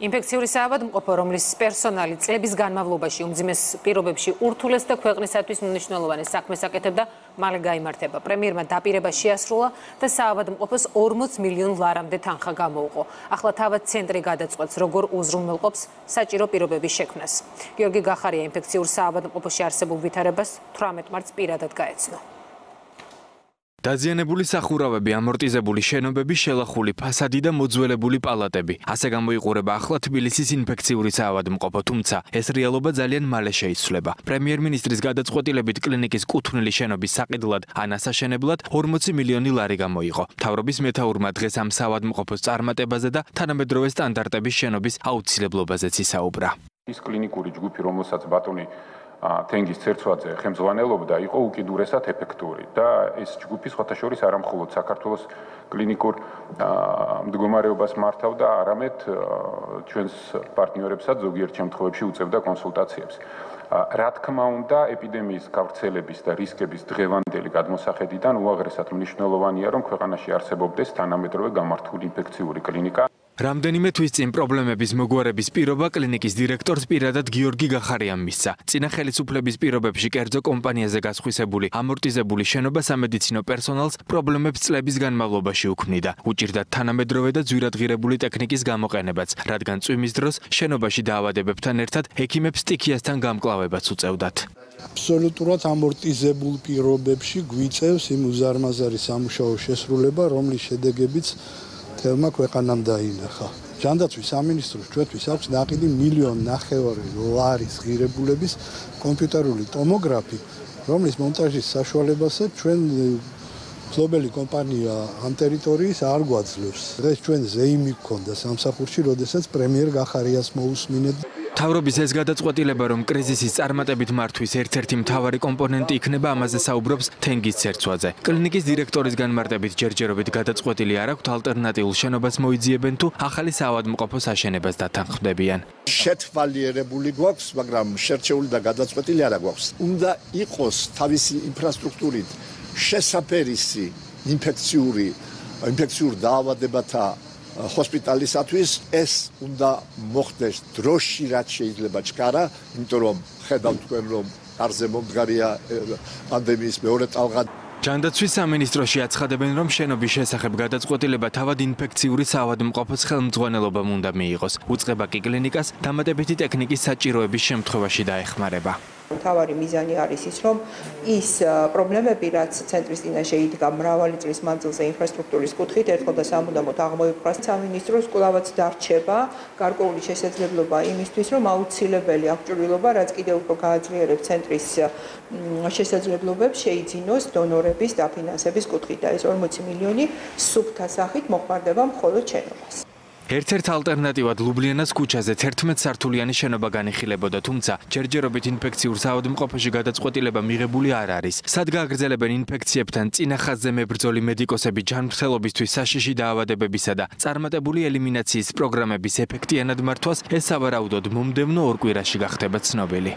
ინფექციური საავადმყოფო, რომლის პერსონალი წლების განმავლობაში უმძიმეს პირობებში ურთულეს და ქვეყნისათვის მნიშვნელოვანი საქმეს აკეთებდა, მალე გამართება. პრემიერმა დაპირება შეასრულა და საავადმყოფოს 40 მილიონ ლარამდე თანხა გამოუყო. ახლა თავად ცენტრი გადაწყვეტს, როგორ უზრუნველყოფს საჭირო პირობების შექმნას. გიორგი გახარია ინფექციურ საავადმყოფოში არსებულ ვითარებას 18 მარტს პირადად გაეცნო. დაზიანებული სახურავები, ამორტიზებული შენობები, შელახული ფასადი და მოძველებული პალატები. ასე გამოიყურება ახლა თბილისის ინფექციური საავადმყოფო, თუმცა ეს რეალობა ძალიან მალე შეიცვლება. პრემიერ-მინისტრის გადაწყვეტილებით კლინიკის კუთვნილი შენობის საყიდლად ან ასაშენებლად 40 მილიონი ლარი გამოიღო. თავრობის მეტაურმა დღეს ამ საავადმყოფოს წარმატებაზე და თანამედროვე სტანდარტების შენობის აუცილებლობაზეც ისაუბრა. ის კლინიკური ჯგუფი, რომელსაც ბატონი თენგის ცერცვაძე ხელმძღვანელობდა იყო უკიდურესად ეფექტური და ეს ჯგუფი სხვათა შორის არა მხოლოდ საქართველოს კლინიკურ მდგომარეობას მართავდა, არამედ ჩვენს პარტნიორებსაც ზოგიერთ შემთხვევებში უწევდა კონსულტაციებს. რა თქმა უნდა, ეპიდემიის გავრცელების და რისკების დღევანდელი გადმოსახედიდან უაღრესად მნიშვნელოვანია, რომ ქვეყანაში არსებობდეს თანამედროვე გამართული ინფექციური კლინიკა. რამდენიმე თვის წინ პრობლემების მოგვარების პირობა კლინიკის დირექტორს პირადად გიორგი გახარიამ მისცა. წინა ხელისუფლების პირობებში კერძო კომპანიაზე გასხვისებული ამორტიზებული შენობა სამედიცინო პერსონალს პრობლემებს წლების განმავლობაში უქმნიდა. უჭირდა თანამედროვე და ძვირადღირებული ტექნიკის გამოყენებაც, რადგან წვიმის დროს შენობაში დაავადებებთან ერთად ექიმებს სტიქიასთან გამკლავებაც უწევდათ. აბსოლუტურად ამორტიზებულ პირობებში გვიწევს იმ უზარმაზარი სამუშაო შესრულება, რომლის შედეგებიც თელმა ქვეყანამ დაინახა. ჯანდაცვის სამინისტროს ჩვენთვის აქვს ნაყიდი მილიონ ნახევარი ლარის ღირებულების კომპიუტერული ტომოგრაფი, რომლის მონტაჟის საშუალებასაც ჩვენ გლობალი კომპანია ამ ტერიტორიის არ გვაძლევს. დღეს ჩვენ ზეიმი გქონდა სამსახურში, როდესაც პრემიერ გახარიას მოусმინეთ. თავრობის ეს გადაწყვეტილება, რომ კრიზისის წარმატებით მართვის ერთ-ერთი მთავარი კომპონენტი იქნება, ამაზე საუბრობს თენგის ცერცვაძე. კლინიკის დირექტორის განმარტებით ჯერჯერობით გადაწყვეტილი არ აქვთ ალტერნატიულ შენობას მოიძიებენ თუ ახალი საავადმყოფოს აშენებას დათანხმდებიან. შეთვალიერებული გვაქვს, მაგრამ შერჩეული და გადაწყვეტილი არ აგვაქვს. უნდა იყოს თავისი ინფრასტრუქტურით შესაფერისი ინფექციური ინფექციურ დაავადებათა ჰოსპიტალისათვის ეს უნდა მოხდეს დროში რაც შეიძლება ჩქარა, იმიტომ რომ ხედავთ თქვენ რომ არზე მომდგარია პანდემიის მეორე ტალღა ჯანდაცვის სამინისტროში აცხადებენ, რომ შენობის შესახებ გადაწყვეტილება თავად ინფექციური საავადმყოფოს ხელმძღვანელობამ უნდა მიიღოს. უწყება კი კლინიკას დამატებითი ტექნიკის საჭიროების შემთხვევაში დაეხმარება. მთავარი მიზანი არის ის, რომ ის პრობლემები, რაც ცენტრის წინაშე იდგა მრავალი წლის მანძილზე ინფრასტრუქტურის კუთხით, ერთხელ და სამუდამოდ აღმოიფხვრას სამინისტროს კვლავაც დარჩება გარკვეული შესაძლებლობა იმისთვის, რომ აუცილებელი აღჭურვილობა, რაც კიდევ უფრო გააძლიერებს ცენტრის შესაძლებლობებს, შეიძინოს დონორების დაფინანსების კუთხით და ეს 40 მილიონი სუფთა სახით მოხმარდება მხოლოდ შენობას. ერთ-ერთ ალტერნატივად ლუბლიანას ქუჩაზე 11 სართულიანი შენობა განიხილებოდა, თუმცა ჯერჯერობით ინფექციურ საავადმყოფოში გადაწყვეტილება მიღებული არ არის. სად გააგრძელებენ ინფექციებთან წინახაზზე მებრძოლი მედიკოსები ჯანმრთელობისთვის საშიში დაავადებებისა და წარმატებული ელიმინაციის პროგრამების ეფექტიანად მართვას, ეს სავარაუდოდ მომდევნო ორ კვირაში გახდება ცნობილი.